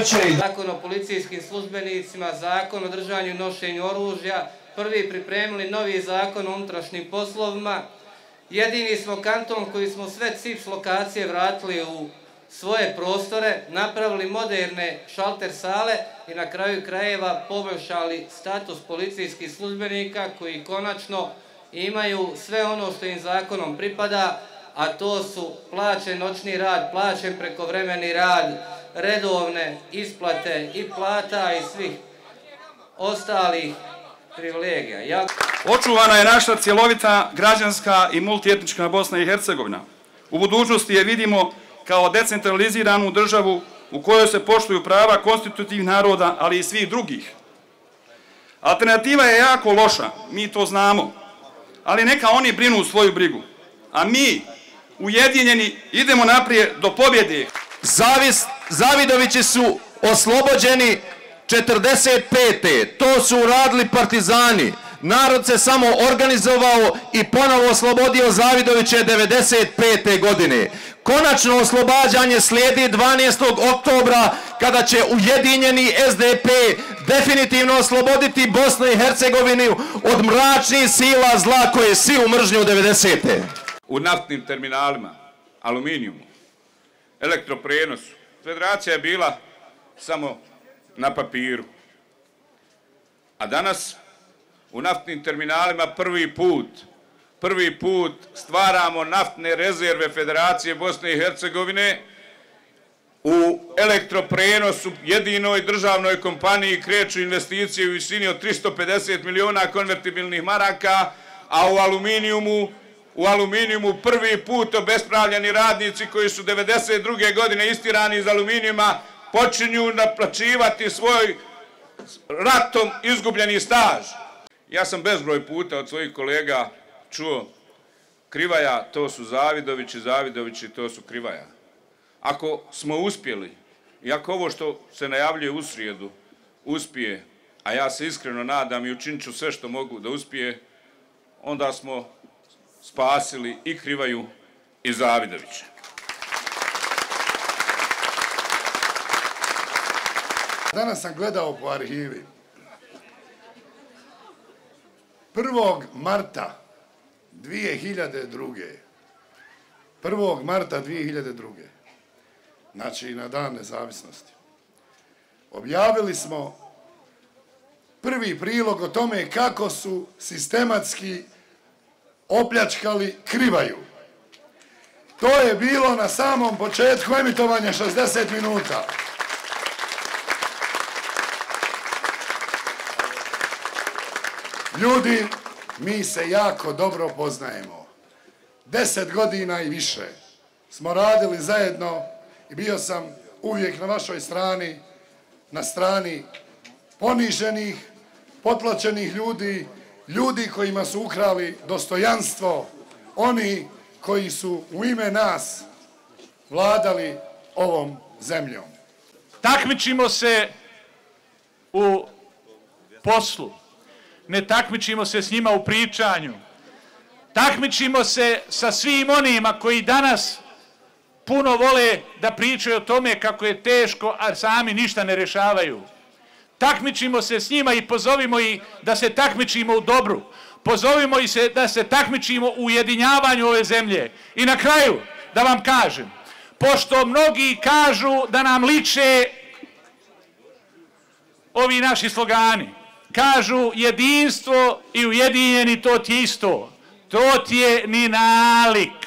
treće. Zakon o policijskim službenicima, zakon o držanju i nošenju oružja, prvi pripremili novi zakon o unutrašnjim poslovima. Jedini smo kanton koji smo sve CIPS lokacije vratili u svoje prostore, napravili moderne šalter sale i na kraju krajeva poboljšali status policijskih službenika koji konačno imaju sve ono što im zakonom pripada, a to su plaćen noćni rad, plaćen prekovremeni rad, redovne isplate i plata i svih ostalih privilegija. Ja... Očuvana je naša cjelovita građanska i multietnička Bosna i Hercegovina. U budućnosti je vidimo kao decentraliziranu državu u kojoj se poštuju prava konstitutivnih naroda, ali i svih drugih. Alternativa je jako loša, mi to znamo, ali neka oni brinu svoju brigu. A mi, ujedinjeni, idemo naprijed do pobjede. Zavis, Zavidovići su oslobođeni 45. To su uradili partizani. Narod se samo organizovao i ponovo oslobodio Zavidoviće 95. godine. Konačno oslobađanje slijedi 12. oktobra kada će ujedinjeni SDP definitivno osloboditi Bosnu i Hercegovinu od mračnih sila zla koje si umržnju 90. U naftnim terminalima, aluminijumu, elektroprenosu, federacija je bila samo na papiru. A danas u naftnim terminalima prvi put, prvi put stvaramo naftne rezerve Federacije Bosne i Hercegovine u elektroprenosu jedinoj državnoj kompaniji kreću investicije u visini od 350 miliona konvertibilnih maraka, a u aluminijumu u aluminijumu prvi put obespravljeni radnici koji su 92. godine istirani iz aluminijuma počinju naplaćivati svoj ratom izgubljeni staž. Ja sam bezbroj puta od svojih kolega čuo Krivaja, to su Zavidovići, Zavidovići, to su Krivaja. Ako smo uspjeli, i ako ovo što se najavljuje u srijedu uspije, a ja se iskreno nadam i učinit ću sve što mogu da uspije, onda smo spasili i Krivaju i Zavidovića. Danas sam gledao po arhivi. 1. marta 2002. 1. marta 2002. Znači na dan nezavisnosti. Objavili smo prvi prilog o tome kako su sistematski opljačkali krivaju. To je bilo na samom početku emitovanja 60 minuta. Ljudi, mi se jako dobro poznajemo. Deset godina i više smo radili zajedno i bio sam uvijek na vašoj strani, na strani poniženih, potlačenih ljudi, ljudi kojima su ukrali dostojanstvo, oni koji su u ime nas vladali ovom zemljom. Takmičimo se u poslu, ne takmičimo se s njima u pričanju. Takmičimo se sa svim onima koji danas puno vole da pričaju o tome kako je teško, a sami ništa ne rešavaju. Takmičimo se s njima i pozovimo ih da se takmičimo u dobru. Pozovimo ih se da se takmičimo u ujedinjavanju ove zemlje. I na kraju, da vam kažem, pošto mnogi kažu da nam liče ovi naši slogani, kažu jedinstvo i ujedinjeni to ti isto. To ti je ni nalik.